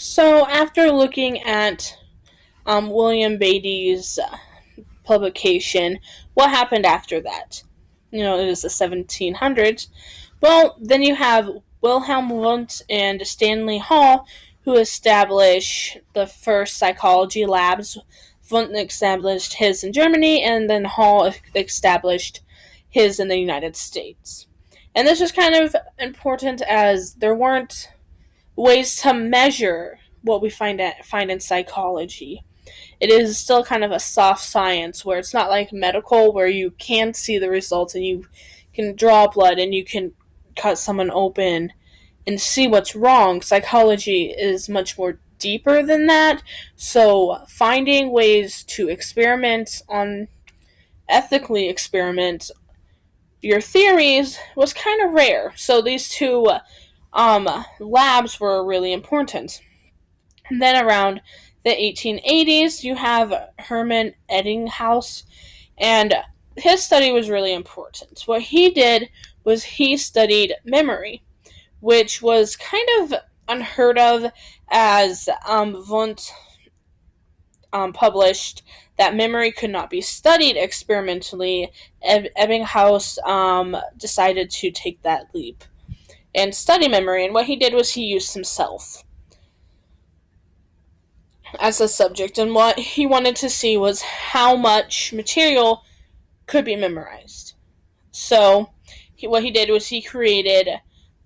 So, after looking at um, William Beattie's publication, what happened after that? You know, it was the 1700s. Well, then you have Wilhelm Wundt and Stanley Hall, who established the first psychology labs. Wundt established his in Germany, and then Hall established his in the United States. And this was kind of important as there weren't ways to measure what we find at, find in psychology. It is still kind of a soft science where it's not like medical where you can see the results and you can draw blood and you can cut someone open and see what's wrong. Psychology is much more deeper than that. So finding ways to experiment on ethically experiment your theories was kind of rare. So these two uh, um, labs were really important. And then around the 1880s, you have Hermann Ebbinghaus, and his study was really important. What he did was he studied memory, which was kind of unheard of as um, Wundt um, published that memory could not be studied experimentally. Ebbinghaus um, decided to take that leap and study memory, and what he did was he used himself as a subject, and what he wanted to see was how much material could be memorized. So, he, what he did was he created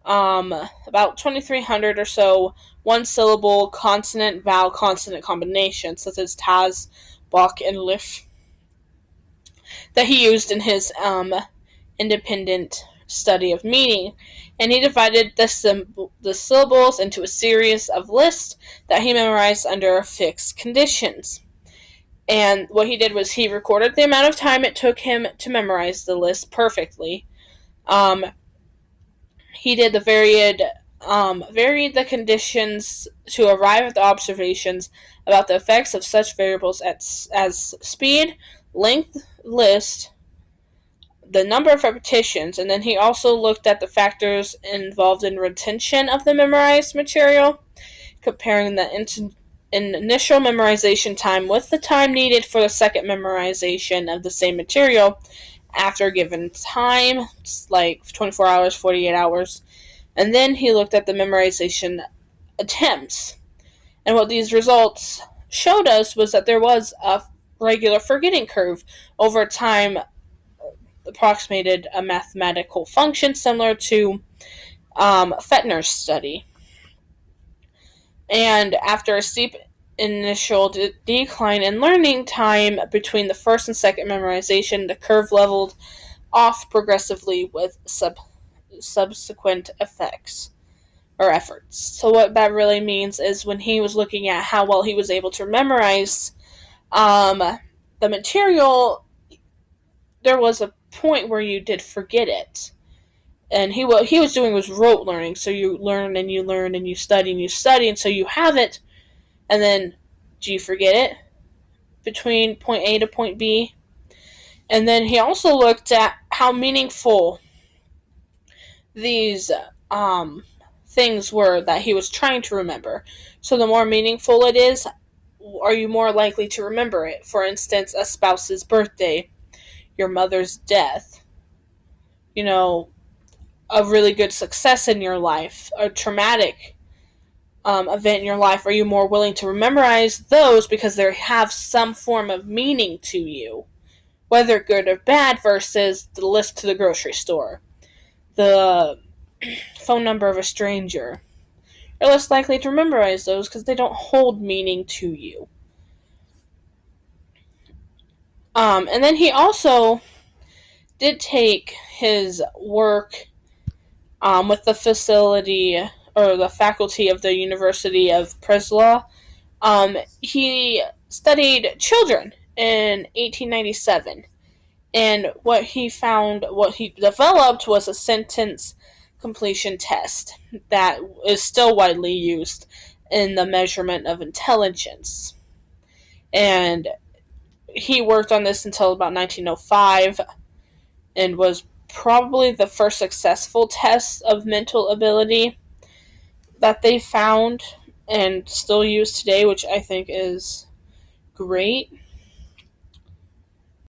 um, about 2,300 or so one syllable consonant vowel consonant combinations, such as Taz, Bach, and Lif, that he used in his um, independent study of meaning, and he divided the, the syllables into a series of lists that he memorized under fixed conditions. And what he did was he recorded the amount of time it took him to memorize the list perfectly. Um, he did the varied um, varied the conditions to arrive at the observations about the effects of such variables as, as speed, length, list, the number of repetitions, and then he also looked at the factors involved in retention of the memorized material, comparing the in- initial memorization time with the time needed for the second memorization of the same material after a given time, like 24 hours, 48 hours. And then he looked at the memorization attempts. And what these results showed us was that there was a regular forgetting curve over time approximated a mathematical function similar to um, Fechner's study. And after a steep initial de- decline in learning time between the first and second memorization, the curve leveled off progressively with sub- subsequent effects or efforts. So, what that really means is when he was looking at how well he was able to memorize um, the material, there was a point where you did forget it. And he what he was doing was rote learning. So you learn and you learn and you study and you study, and so you have it, and then do you forget it between point A to point B? And then he also looked at how meaningful these um, things were that he was trying to remember. So the more meaningful it is, are you more likely to remember it? For instance, a spouse's birthday your mother's death, you know, a really good success in your life, a traumatic um, event in your life, are you more willing to memorize those because they have some form of meaning to you, whether good or bad, versus the list to the grocery store, the phone number of a stranger? You're less likely to memorize those because they don't hold meaning to you. Um, and then he also did take his work um, with the facility or the faculty of the University of Breslau. Um, he studied children in 1897, and what he found, what he developed, was a sentence completion test that is still widely used in the measurement of intelligence. And he worked on this until about 1905 and was probably the first successful test of mental ability that they found and still used today, which I think is great.